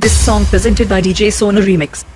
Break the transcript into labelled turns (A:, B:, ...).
A: This song presented by DJ Sona Remix.